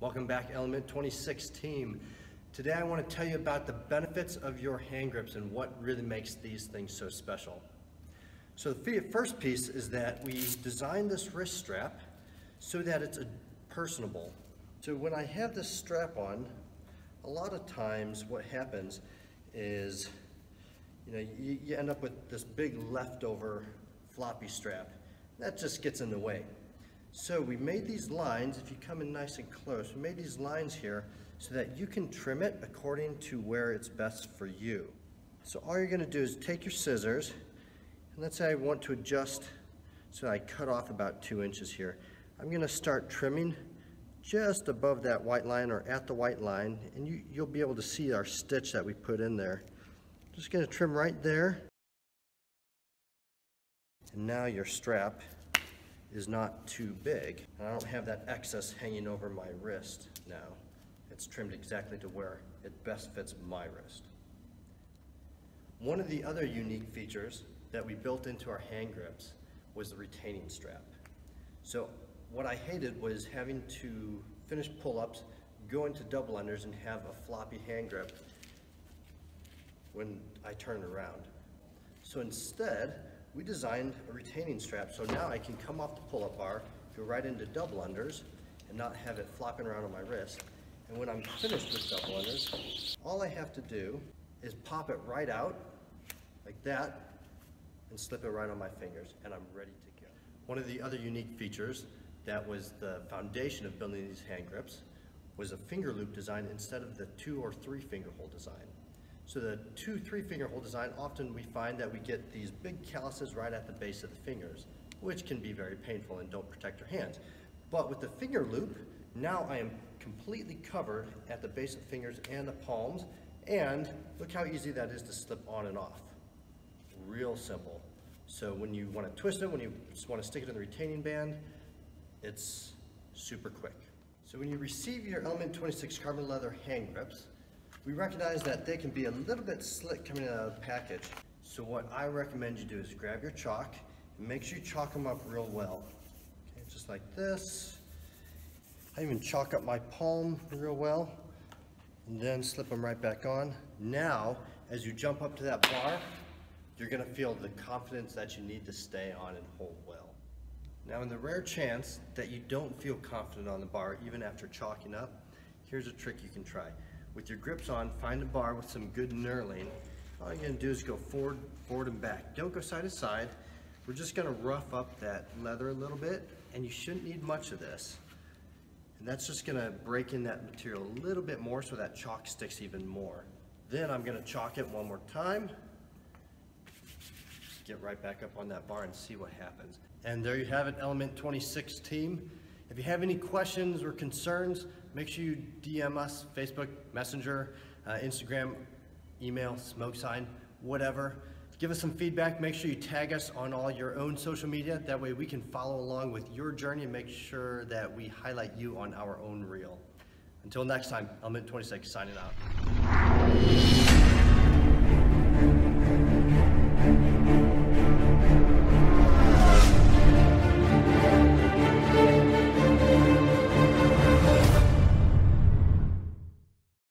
Welcome back Element 26 team. Today I want to tell you about the benefits of your hand grips and what really makes these things so special. So the first piece is that we designed this wrist strap so that it's personable. So when I have this strap on, a lot of times what happens is, you know, you, you end up with this big leftover floppy strap. That just gets in the way. So we made these lines, if you come in nice and close, we made these lines here so that you can trim it according to where it's best for you. So all you're gonna do is take your scissors, and let's say I want to adjust so I cut off about two inches here. I'm gonna start trimming just above that white line or at the white line, and you, you'll be able to see our stitch that we put in there. Just gonna trim right there. And now your strap is not too big. And I don't have that excess hanging over my wrist now. It's trimmed exactly to where it best fits my wrist. One of the other unique features that we built into our hand grips was the retaining strap. So what I hated was having to finish pull-ups, go into double unders and have a floppy hand grip when I turn around. So instead, we designed a retaining strap so now I can come off the pull-up bar, go right into double unders, and not have it flopping around on my wrist. And when I'm finished with double unders, all I have to do is pop it right out, like that, and slip it right on my fingers, and I'm ready to go. One of the other unique features that was the foundation of building these hand grips was a finger loop design instead of the two or three finger hole design. So the two, three finger hole design, often we find that we get these big calluses right at the base of the fingers, which can be very painful and don't protect your hands. But with the finger loop, now I am completely covered at the base of the fingers and the palms, and look how easy that is to slip on and off. Real simple. So when you want to twist it, when you just want to stick it in the retaining band, it's super quick. So when you receive your Element 26 carbon leather hand grips, we recognize that they can be a little bit slick coming out of the package. So what I recommend you do is grab your chalk and make sure you chalk them up real well. Okay, just like this. I even chalk up my palm real well and then slip them right back on. Now, as you jump up to that bar, you're gonna feel the confidence that you need to stay on and hold well. Now in the rare chance that you don't feel confident on the bar even after chalking up, here's a trick you can try. With your grips on, find a bar with some good knurling. All you're gonna do is go forward, forward and back. Don't go side to side. We're just gonna rough up that leather a little bit and you shouldn't need much of this. And that's just gonna break in that material a little bit more so that chalk sticks even more. Then I'm gonna chalk it one more time. Get right back up on that bar and see what happens. And there you have it, Element 26 team. If you have any questions or concerns, make sure you DM us, Facebook, Messenger, uh, Instagram, email, smoke sign, whatever. Give us some feedback. Make sure you tag us on all your own social media. That way we can follow along with your journey and make sure that we highlight you on our own reel. Until next time, Element 26 signing out.